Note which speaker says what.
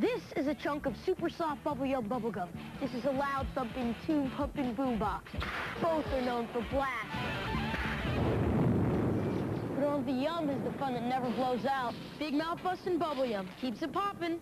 Speaker 1: This is a chunk of super soft bubble yum bubblegum. This is a loud thumping tune pumping boombox. Both are known for blast. But all the yum is the fun that never blows out. Big mouth busting bubble yum keeps it popping.